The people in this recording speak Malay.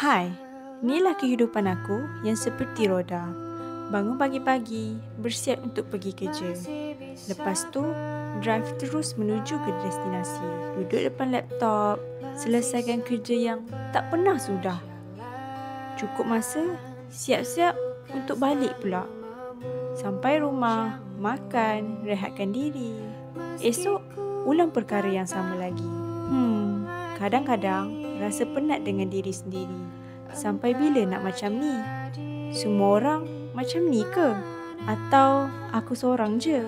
Hai, inilah kehidupan aku yang seperti roda. Bangun pagi-pagi, bersiap untuk pergi kerja. Lepas tu, drive terus menuju ke destinasi. Duduk depan laptop, selesaikan kerja yang tak pernah sudah. Cukup masa, siap-siap untuk balik pula. Sampai rumah, makan, rehatkan diri. Esok, ulang perkara yang sama lagi. Hmm, kadang-kadang rasa penat dengan diri sendiri. Sampai bila nak macam ni? Semua orang macam ni ke? Atau aku seorang je?